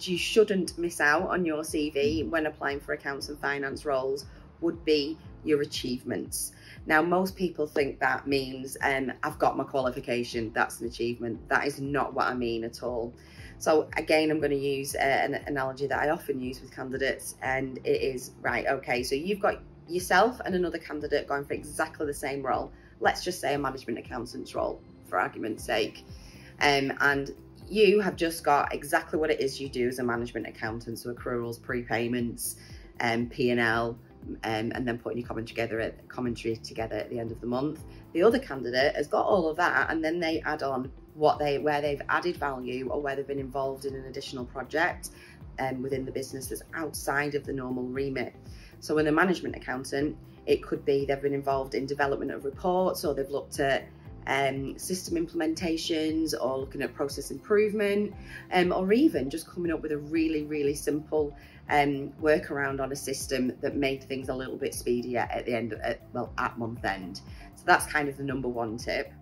you shouldn't miss out on your CV when applying for accounts and finance roles would be your achievements. Now, most people think that means um, I've got my qualification, that's an achievement. That is not what I mean at all. So again, I'm going to use uh, an analogy that I often use with candidates and it is, right, okay, so you've got yourself and another candidate going for exactly the same role. Let's just say a management accountant's role for argument's sake. Um, and you have just got exactly what it is you do as a management accountant. So accruals, prepayments, um, P&L, um, and then putting your commentary together, at, commentary together at the end of the month. The other candidate has got all of that and then they add on what they where they've added value or where they've been involved in an additional project um, within the business that's outside of the normal remit. So when a management accountant, it could be they've been involved in development of reports or they've looked at um, system implementations or looking at process improvement um, or even just coming up with a really, really simple um, workaround on a system that made things a little bit speedier at the end, of, at, well, at month end. So that's kind of the number one tip.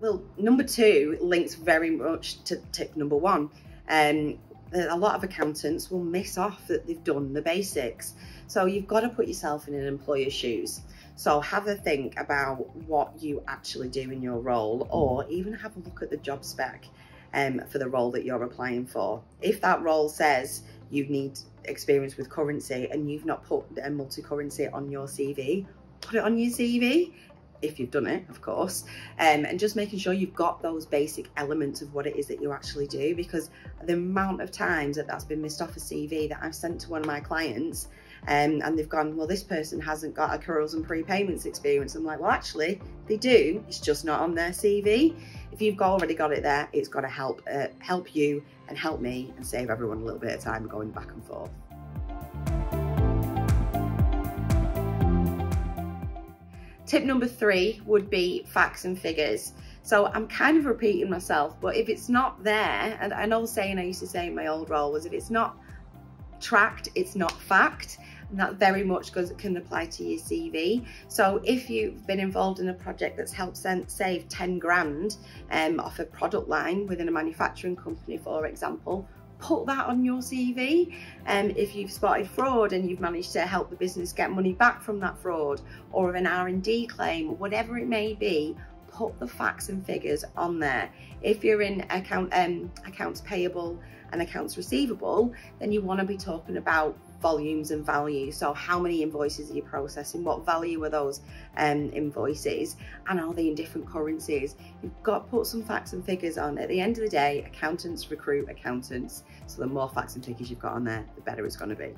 Well, number two links very much to tip number one. Um, a lot of accountants will miss off that they've done the basics. So you've got to put yourself in an employer's shoes. So have a think about what you actually do in your role or even have a look at the job spec um, for the role that you're applying for. If that role says you need experience with currency and you've not put a multi-currency on your CV, put it on your CV if you've done it, of course, um, and just making sure you've got those basic elements of what it is that you actually do because the amount of times that that's been missed off a CV that I've sent to one of my clients um, and they've gone, well, this person hasn't got a accruals and prepayments experience. I'm like, well, actually, they do. It's just not on their CV. If you've already got it there, it's got to help uh, help you and help me and save everyone a little bit of time going back and forth. Tip number three would be facts and figures. So I'm kind of repeating myself, but if it's not there, and an old saying I used to say in my old role was if it's not tracked, it's not fact. And that very much goes, can apply to your CV. So if you've been involved in a project that's helped save 10 grand um, off a product line within a manufacturing company, for example, put that on your CV. Um, if you've spotted fraud and you've managed to help the business get money back from that fraud or an R&D claim, whatever it may be, put the facts and figures on there. If you're in account um, accounts payable and accounts receivable, then you want to be talking about volumes and value. So how many invoices are you processing? What value are those um, invoices? And are they in different currencies? You've got to put some facts and figures on. At the end of the day, accountants recruit accountants. So the more facts and figures you've got on there, the better it's going to be.